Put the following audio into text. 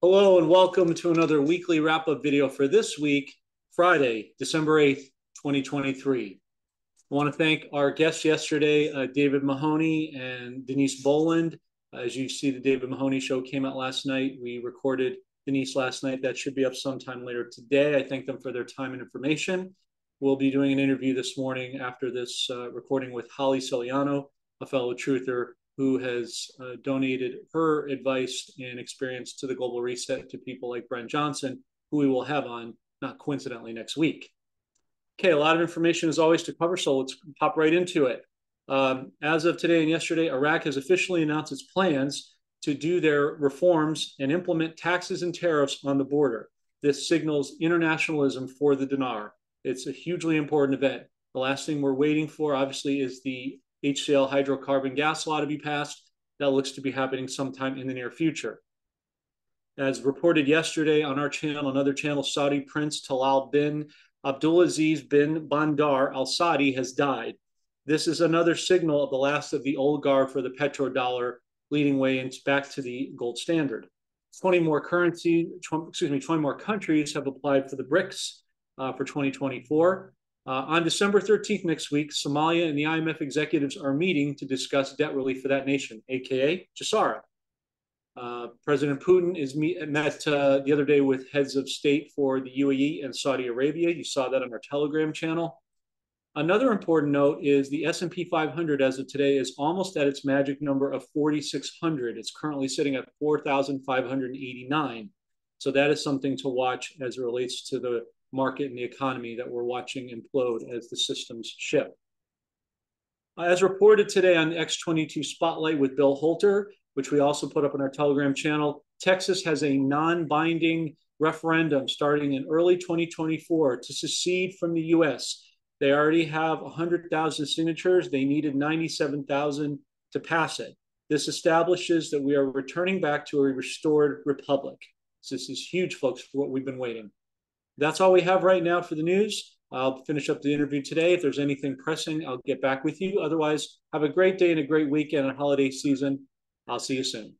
Hello and welcome to another weekly wrap-up video for this week, Friday, December 8th, 2023. I want to thank our guests yesterday, uh, David Mahoney and Denise Boland. As you see, the David Mahoney show came out last night. We recorded Denise last night. That should be up sometime later today. I thank them for their time and information. We'll be doing an interview this morning after this uh, recording with Holly Celiano, a fellow truther who has uh, donated her advice and experience to the Global Reset to people like Brent Johnson, who we will have on, not coincidentally, next week. Okay, a lot of information as always to cover, so let's pop right into it. Um, as of today and yesterday, Iraq has officially announced its plans to do their reforms and implement taxes and tariffs on the border. This signals internationalism for the dinar. It's a hugely important event. The last thing we're waiting for, obviously, is the HCl hydrocarbon gas law to be passed. That looks to be happening sometime in the near future. As reported yesterday on our channel, another channel, Saudi Prince Talal bin Abdulaziz bin Bandar al Saudi has died. This is another signal of the last of the old guard for the petrodollar, leading way into back to the gold standard. 20 more currency, excuse me, 20 more countries have applied for the BRICS uh, for 2024. Uh, on December 13th next week, Somalia and the IMF executives are meeting to discuss debt relief for that nation, aka GESARA. Uh, President Putin is meet, met uh, the other day with heads of state for the UAE and Saudi Arabia. You saw that on our Telegram channel. Another important note is the S&P 500 as of today is almost at its magic number of 4,600. It's currently sitting at 4,589. So that is something to watch as it relates to the market and the economy that we're watching implode as the systems shift. As reported today on the X22 Spotlight with Bill Holter, which we also put up on our Telegram channel, Texas has a non binding referendum starting in early 2024 to secede from the US. They already have 100,000 signatures. They needed 97,000 to pass it. This establishes that we are returning back to a restored republic. So this is huge, folks, for what we've been waiting. That's all we have right now for the news. I'll finish up the interview today. If there's anything pressing, I'll get back with you. Otherwise, have a great day and a great weekend and holiday season. I'll see you soon.